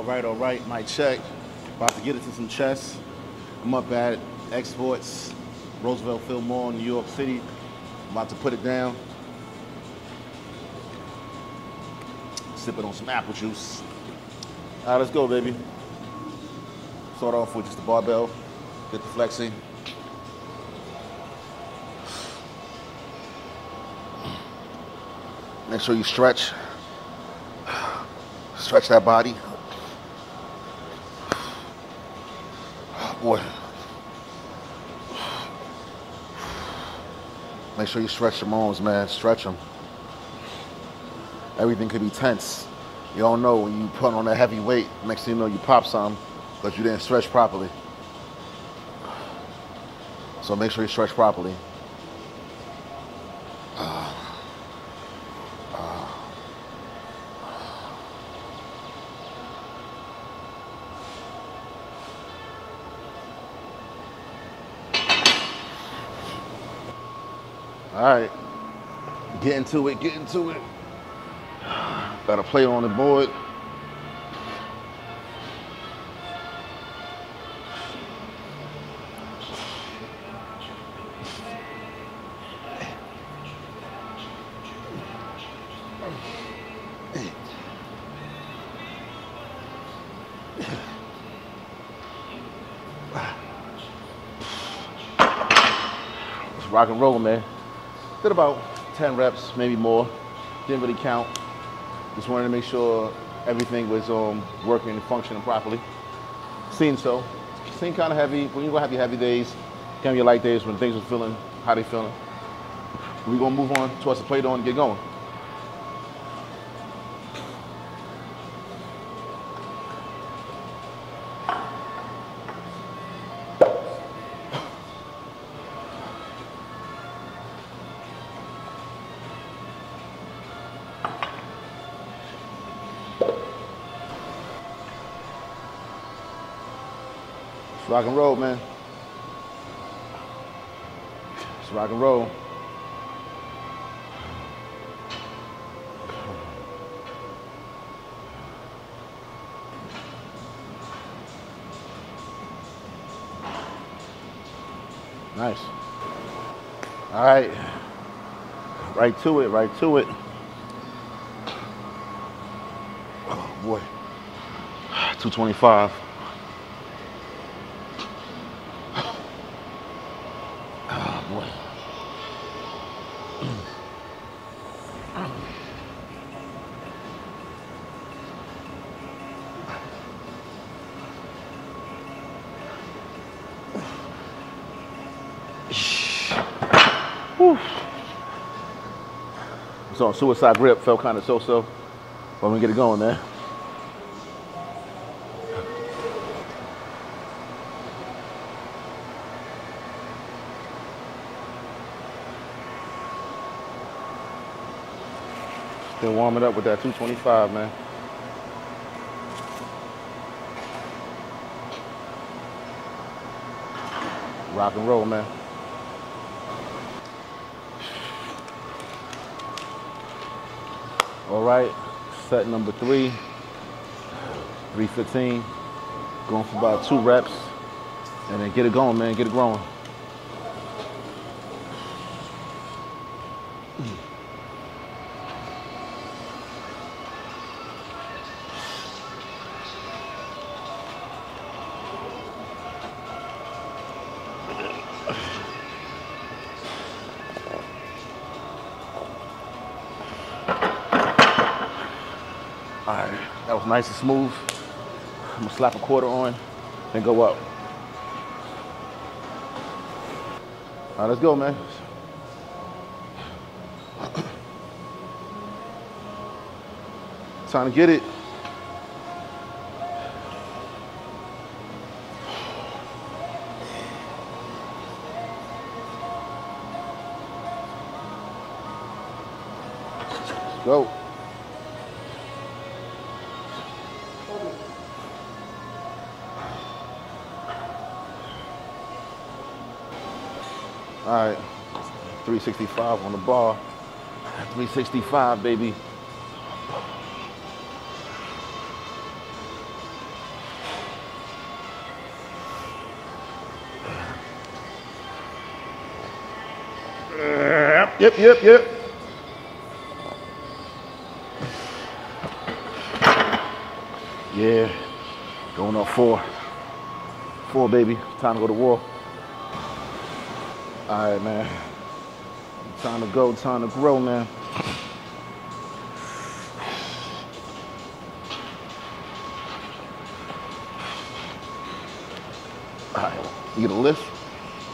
All right, all right, my check. About to get into some chess. I'm up at Exports, Roosevelt Fillmore, New York City. about to put it down. Sipping on some apple juice. All right, let's go, baby. Start off with just the barbell. Get the flexing. Make sure you stretch. Stretch that body. Boy. Make sure you stretch your arms, man. Stretch them. Everything could be tense. You don't know when you put on a heavy weight, next thing you know, you pop something but you didn't stretch properly. So make sure you stretch properly. All right, get into it, get into it. Got a plate on the board. Let's rock and roll, man. Did about 10 reps, maybe more. Didn't really count. Just wanted to make sure everything was um, working and functioning properly. Seemed so. Seemed kind of heavy. When you're gonna have your heavy days, kind of your light days when things are feeling how they feeling. We're gonna move on towards the plate on and get going. Rock and roll, man. It's rock and roll. Nice. All right. Right to it, right to it. Oh boy. 225. It's on suicide grip, felt kind of so-so. But we get it going, man. Still warming up with that 225, man. Rock and roll, man. All right, set number three, 315. Going for about two reps. And then get it going, man, get it growing. All right, that was nice and smooth. I'm gonna slap a quarter on, then go up. All right, let's go, man. Time to get it. Let's go. 365 on the bar. 365, baby. Yep, yep, yep. Yeah, going up four. Four, baby. Time to go to war. All right, man. Time to go, time to grow, man. All right, you get a lift.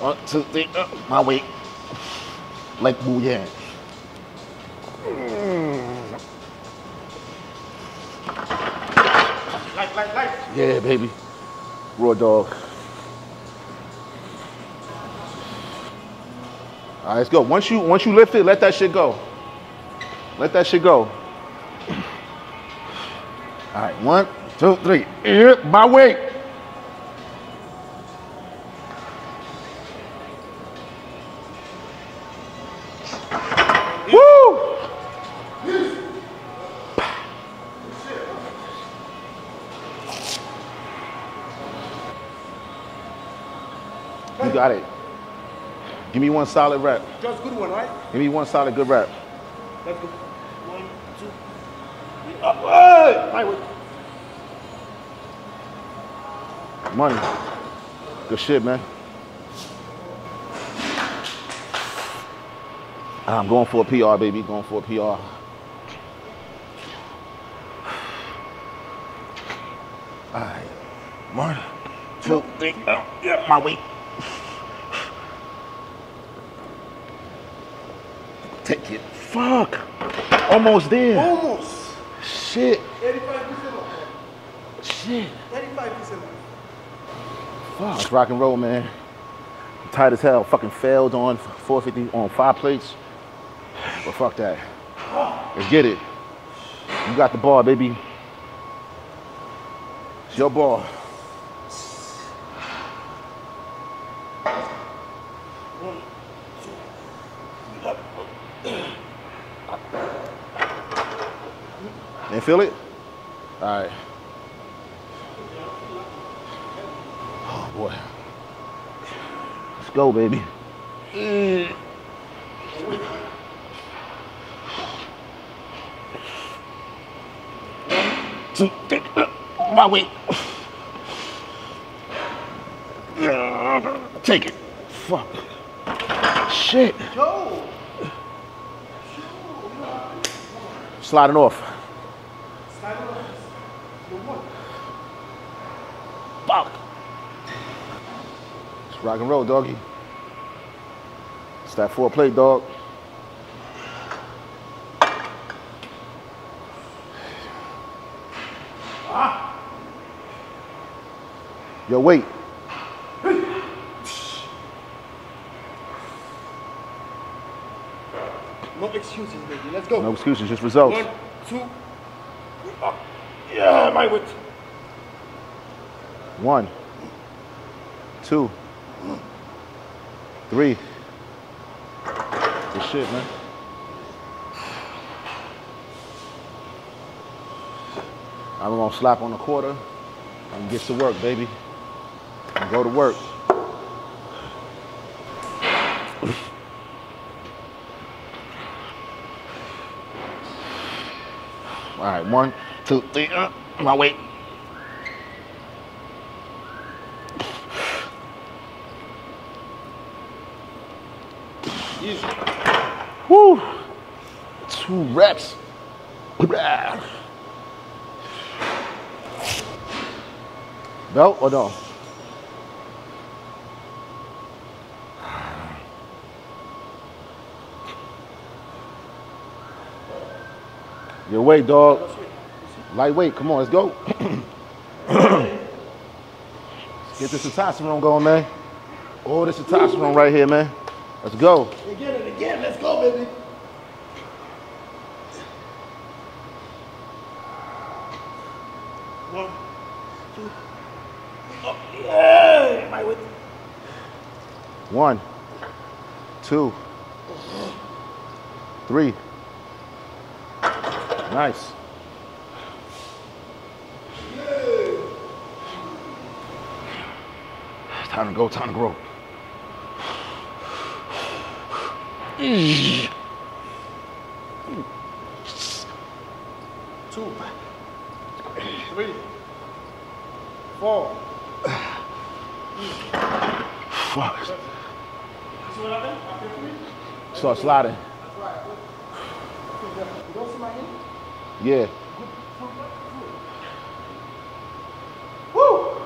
One, two, three, up, my weight. Like. Light, light, light. Yeah, baby. Raw dog. All right, let's go. Once you once you lift it, let that shit go. Let that shit go. All right, one, two, three. My weight. Woo! You got it. Give me one solid rep. Just good one, right? Give me one solid good rep. Let's go. One, two, three. Up. Hey! My way. Money. Good shit, man. Ah, I'm going for a PR, baby. Going for a PR. All right. One, two, three. Oh, yeah, my weight. Take it. Fuck. Almost there. Almost. Shit. 85% off. Shit. 35% off. Fuck. It's rock and roll, man. I'm tight as hell. Fucking failed on 450 on five plates. But fuck that. Let's get it. You got the ball, baby. It's your ball. One, two, up. Didn't feel it? All right. Oh boy. Let's go, baby. Two, three, my weight. Take it. Fuck. Shit. Joe. Sliding off. Slide it off. The one. Fuck. It's rock and roll, doggy. It's that four plate, dog. Ah. Yo, wait. No excuses, baby. Let's go. No excuses, just results. One, two, up. Yeah, my weight. One, two, three. Good shit, man. I'm gonna slap on the quarter and get to work, baby. And go to work. All right, one, two, three. Uh, my weight. Easy. Woo! Two reps. Belt or no? Your weight, dog. Lightweight. Come on, let's go. let's get this testosterone going, man. Oh, this testosterone right here, man. Let's go. Again and again. Let's go, baby. One, two, up. Yeah, my weight. One, two, three. Nice. Time to go, time to grow. Two, three, four. Fuck. Start sliding. Yeah. Woo!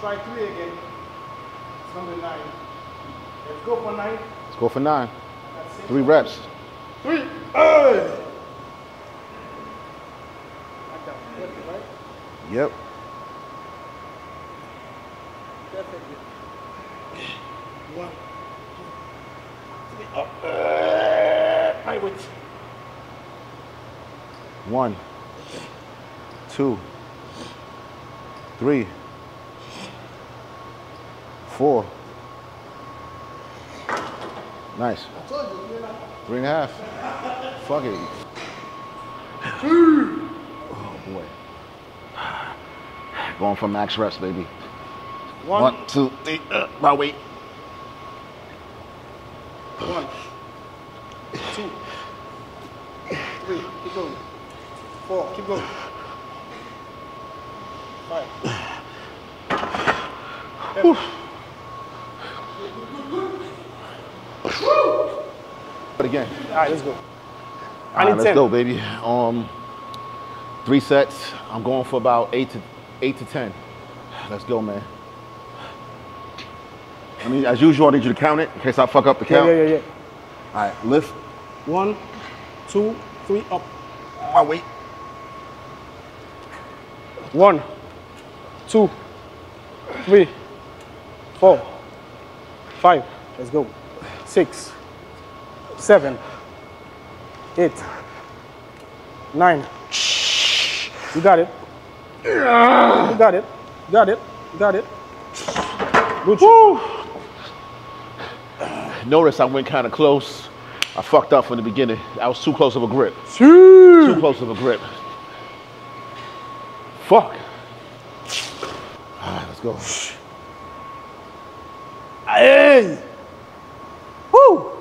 Try three again. It's number nine. Let's go for nine. Let's go for nine. That's it. Three reps. Three. Hey! Like that. Perfect, right? Yep. Perfect. One, two, three, up. Uh, my weight. One, two, three, four. Nice. I told you, you're not. Three and a half. Fuck it. Oh boy. Going for max reps, baby. One, One, two, three. Uh, my weight. one, two, three, keep going. Four, keep going. Five. But again. All right, let's go. All I right, need let's 10. go, baby. Um, three sets. I'm going for about eight to eight to ten. Let's go, man. I mean, as usual, I need you to count it in case I fuck up the count. yeah, yeah, yeah. All right, lift One, two, three, up. my weight. One, two, three, four, five. Let's go. Six, seven, eight, nine. You got it. You got it. You got it. You got it. Good. shit. Notice I went kind of close. I fucked up from the beginning. I was too close of a grip. Too close of a grip. Fuck. All right, let's go. Hey. Woo.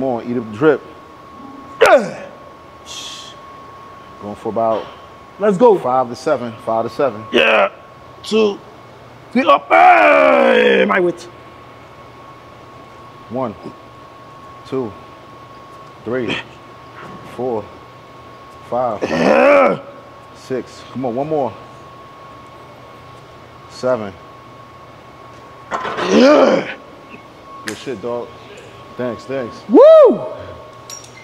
Come on, eat a drip. Going for about Let's go. five to seven. Five to seven. Yeah. Two, three, up. Hey. My weight. One, two, three, four, five, six. Come on, one more. Seven. Good shit, dog. Thanks, thanks. Woo!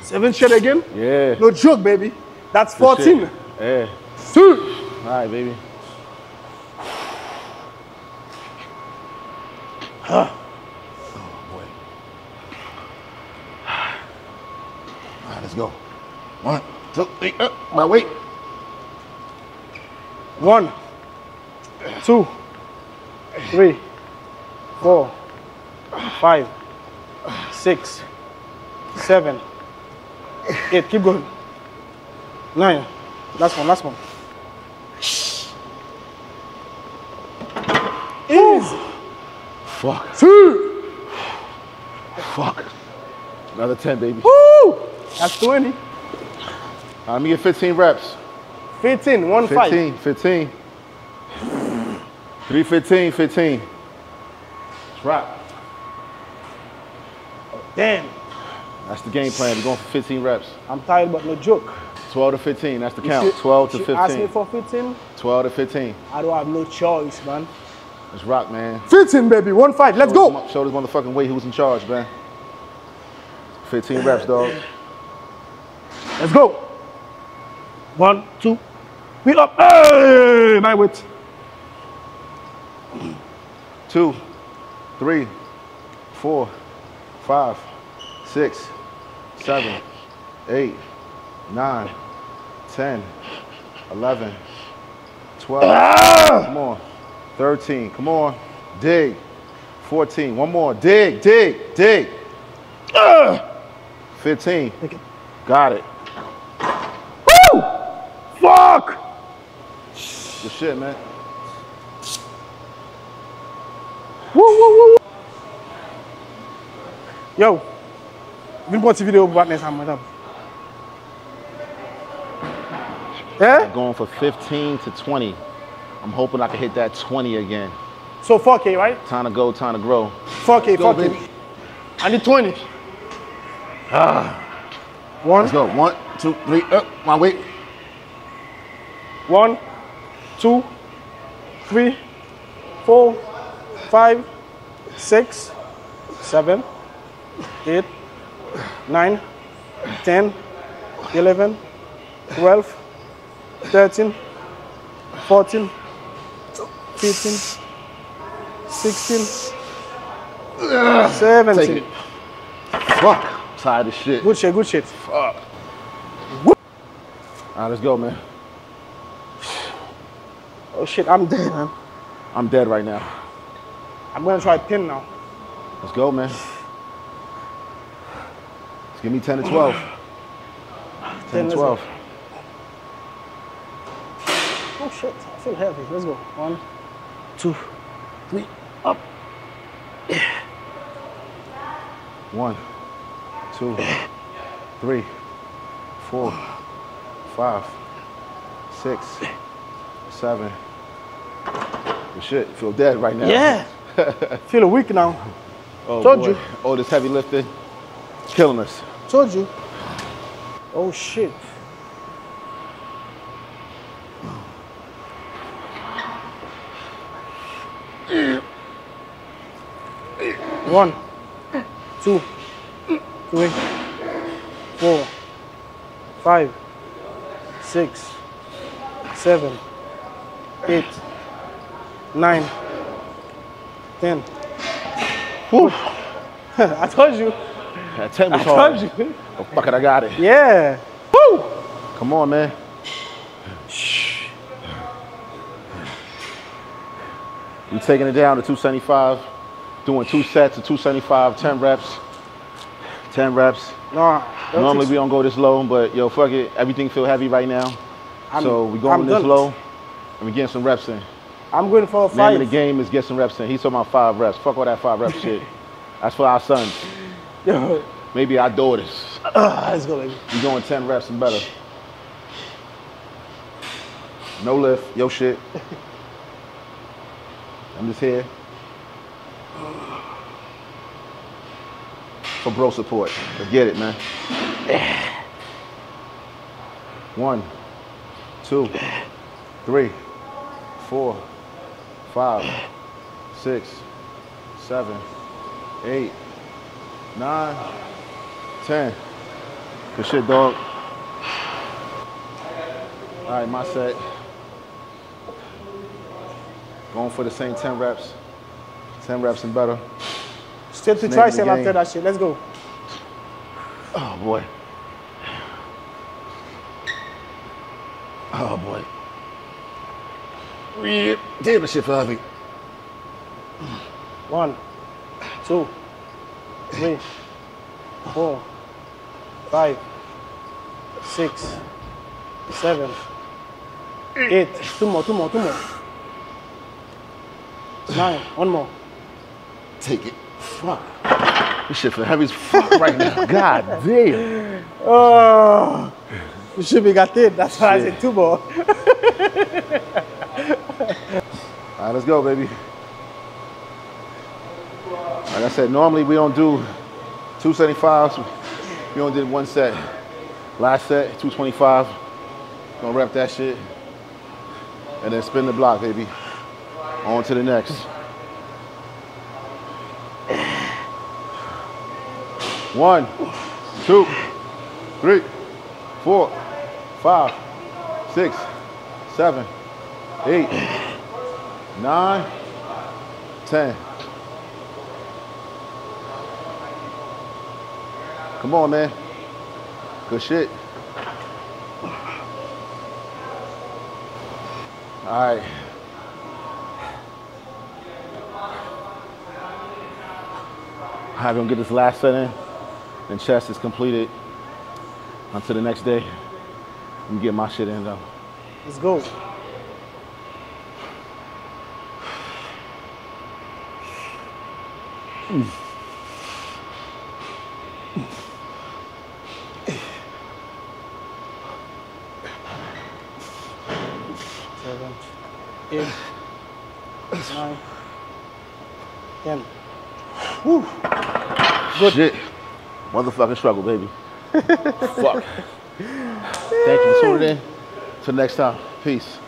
Seven shit again? Yeah. No joke, baby. That's 14. Yeah. Two. All right, baby. Oh, boy. All right, let's go. One, two, three, up. My weight. One, two, three, four, five, six, seven, eight. Keep going. Nine. Last one, last one. Easy. Fuck. Two. Fuck. Another 10, baby. Woo! That's 20. All right, let me get 15 reps. 15, one 15, five. 15. 315, 15. Let's rock. Damn. That's the game plan. We're going for 15 reps. I'm tired, but no joke. 12 to 15. That's the You count. should- 12 to you Ask me 15. for 15. 12 to 15. I don't have no choice, man. Let's rock, man. 15, baby. One fight. Let's Show go. this, show this motherfucking way who's in charge, man. 15 reps, dog. Let's go. One, two. We up. Hey, my weight. Two, three, four, five, six, seven, eight, nine, 10, 11, 12. Ah! Come on. 13. Come on. Dig. 14. One more. Dig, dig, dig. Ah! 15. Got it. Woo! Fuck! Good shit, man. Woo, woo, woo, woo. Yo, vim pon ti video pou batnen sa mwen tap. Yeah? Going for 15 to 20. I'm hoping I can hit that 20 again. So 4K, right? Time to go, time to grow. 4K, go, 4K. baby. I need 20. Ah. One, Let's go. One, two, three. Up. My weight. one, two, three, four, five, six, seven, eight, nine, ten, eleven, twelve, thirteen, fourteen, fifteen, sixteen, Take seventeen. it. Fuck. Tired of shit. Good shit, good shit. Fuck. All right, let's go, man. Oh shit, I'm dead, man. I'm dead right now. I'm gonna try 10 now. Let's go, man. Give me 10 to 12. 10 10, to let's 12. Oh shit, I feel heavy. Let's go. One, two, three, up. Yeah. One, two, three, four, five, six, seven. Well, shit, feel dead right now. Yeah. feel weak now. Oh, Told boy. you. All this heavy lifting, killing us. Told you. Oh shit. One, two, three, four, five, six, seven, eight, nine, ten. Whew. I told you. That 10 was I hard. told you. Oh, fuck it, I got it. Yeah. Woo! Come on, man. We taking it down to 275, doing two sets of 275, 10 reps. 10 reps. No. Normally we don't go this low, but yo, fuck it. Everything feel heavy right now. I'm- so we going I'm this low and we getting some reps in. I'm going for a Name five. of the game is get some reps in. He's talking about five reps. Fuck all that five rep shit. That's for our sons. Yo, Maybe our daughters. ah, let's go, baby. We going 10 reps and better. No lift, yo shit. I'm just here. For bro support. Let's get it, man. One, two, three, four, five, six, seven, eight, nine, ten. Good shit, dog. All right, my set. Going for the same 10 reps. 10 reps and better. Step to tricep after that shit. Let's go. Oh boy. Oh boy. Damn, this shit feel heavy. One, two, three, four, five, six, seven, eight. Two more, two more, two more. Nine. One more. Take it. Fuck. This shit feel heavy as fuck right now. God damn. Oh, you should be got it. That's why I said two more. All right, let's go, baby. Like I said, normally we don't do 275s. We only did one set. Last set, 225. Gonna rep that shit. And then spin the block, baby. On to the next. One, two, three, four, five, six, seven, eight, nine, ten. Come on, man. Good shit. All right. I'm gonna get this last set in, and chest is completed. Until the next day, and get my shit in though. Let's go. seven, eight, nine, ten. Good. Shit. Motherfucking struggle, baby. Fuck. Thank you for tuning in. Till next time. Peace.